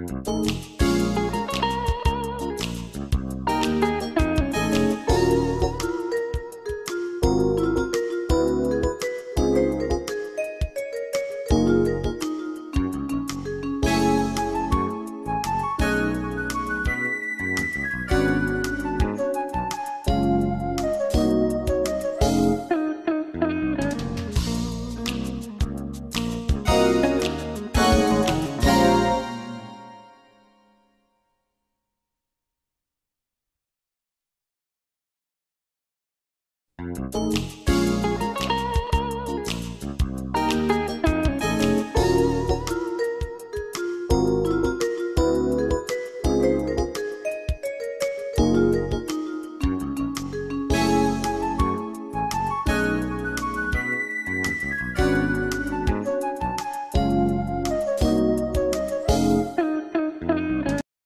うん。Música